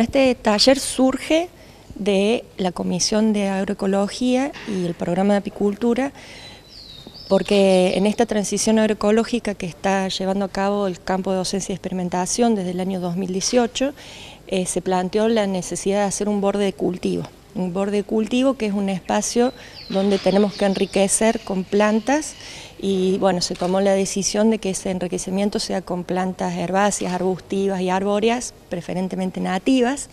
Este taller surge de la Comisión de Agroecología y el programa de apicultura, porque en esta transición agroecológica que está llevando a cabo el campo de docencia y experimentación desde el año 2018, eh, se planteó la necesidad de hacer un borde de cultivo. Un borde de cultivo que es un espacio donde tenemos que enriquecer con plantas y bueno, se tomó la decisión de que ese enriquecimiento sea con plantas herbáceas, arbustivas y arbóreas, preferentemente nativas,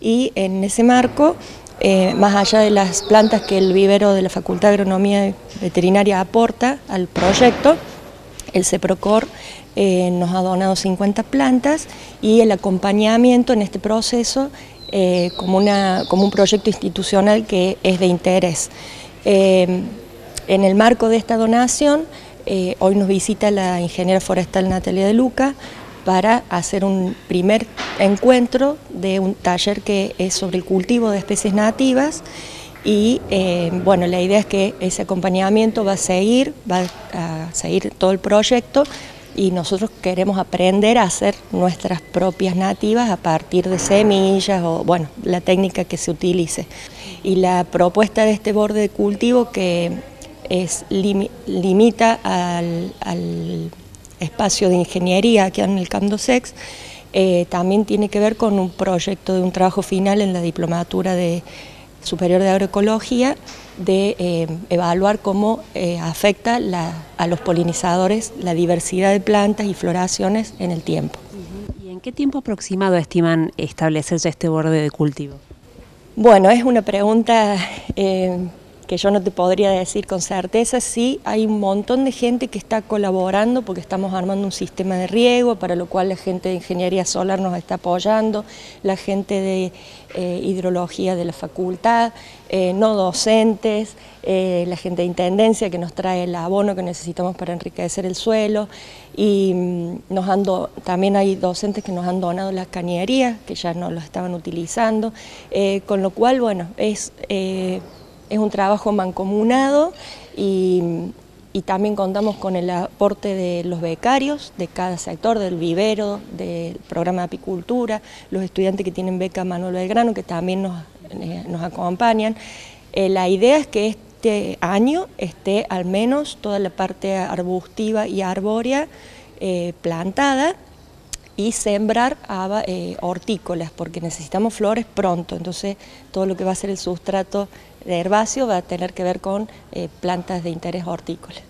y en ese marco, eh, más allá de las plantas que el vivero de la Facultad de Agronomía Veterinaria aporta al proyecto, el CEPROCOR eh, nos ha donado 50 plantas y el acompañamiento en este proceso eh, como, una, como un proyecto institucional que es de interés. En el marco de esta donación, eh, hoy nos visita la ingeniera forestal Natalia de Luca para hacer un primer encuentro de un taller que es sobre el cultivo de especies nativas y eh, bueno, la idea es que ese acompañamiento va a seguir, va a seguir todo el proyecto y nosotros queremos aprender a hacer nuestras propias nativas a partir de semillas o bueno, la técnica que se utilice. Y la propuesta de este borde de cultivo que es, limita al, espacio de ingeniería que en el CAMDOSEX, eh, también tiene que ver con un proyecto de un trabajo final en la diplomatura de superior de agroecología de eh, evaluar cómo eh, afecta a los polinizadores la diversidad de plantas y floraciones en el tiempo. ¿Y en qué tiempo aproximado estiman establecerse este borde de cultivo? Bueno, es una pregunta que yo no te podría decir con certeza, sí hay un montón de gente que está colaborando porque estamos armando un sistema de riego, para lo cual la gente de ingeniería solar nos está apoyando, la gente de eh, hidrología de la facultad, eh, no docentes, eh, la gente de intendencia que nos trae el abono que necesitamos para enriquecer el suelo y mm, nos han también hay docentes que nos han donado las cañerías que ya no lo estaban utilizando, con lo cual bueno, es es un trabajo mancomunado y, también contamos con el aporte de los becarios de cada sector, del vivero, del programa de apicultura, los estudiantes que tienen beca Manuel Belgrano que también nos, eh, acompañan. Eh, la idea es que este año esté al menos toda la parte arbustiva y arbórea eh, plantada y sembrar hortícolas, porque necesitamos flores pronto, entonces todo lo que va a ser el sustrato de herbáceo va a tener que ver con eh, plantas de interés hortícola.